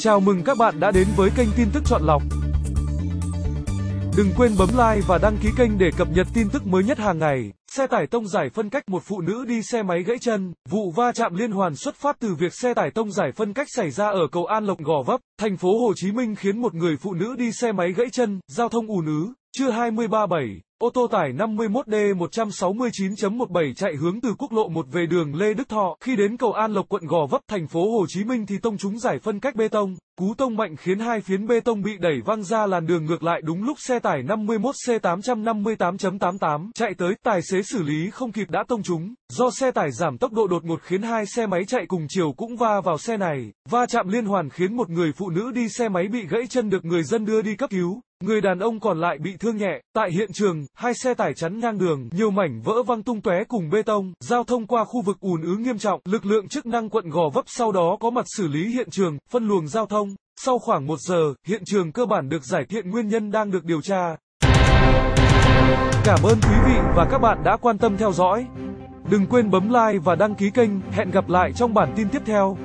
Chào mừng các bạn đã đến với kênh tin tức chọn lọc. Đừng quên bấm like và đăng ký kênh để cập nhật tin tức mới nhất hàng ngày. Xe tải tông giải phân cách một phụ nữ đi xe máy gãy chân. Vụ va chạm liên hoàn xuất phát từ việc xe tải tông giải phân cách xảy ra ở cầu An Lộc Gò Vấp, thành phố Hồ Chí Minh khiến một người phụ nữ đi xe máy gãy chân, giao thông ùn ứ. Trưa 23/7, ô tô tải 51D169.17 chạy hướng từ quốc lộ 1 về đường Lê Đức Thọ, khi đến cầu An Lộc quận Gò Vấp, thành phố Hồ Chí Minh thì tông trúng giải phân cách bê tông. Cú tông mạnh khiến hai phiến bê tông bị đẩy văng ra làn đường ngược lại đúng lúc xe tải 51C858.88 chạy tới, tài xế xử lý không kịp đã tông trúng. Do xe tải giảm tốc độ đột ngột khiến hai xe máy chạy cùng chiều cũng va vào xe này. Va chạm liên hoàn khiến một người phụ nữ đi xe máy bị gãy chân được người dân đưa đi cấp cứu. Người đàn ông còn lại bị thương nhẹ. Tại hiện trường, hai xe tải chắn ngang đường, nhiều mảnh vỡ văng tung tóe cùng bê tông. Giao thông qua khu vực ùn ứ nghiêm trọng. Lực lượng chức năng quận Gò Vấp sau đó có mặt xử lý hiện trường, phân luồng giao thông. Sau khoảng một giờ, hiện trường cơ bản được giải thiện nguyên nhân đang được điều tra. Cảm ơn quý vị và các bạn đã quan tâm theo dõi. Đừng quên bấm like và đăng ký kênh. Hẹn gặp lại trong bản tin tiếp theo.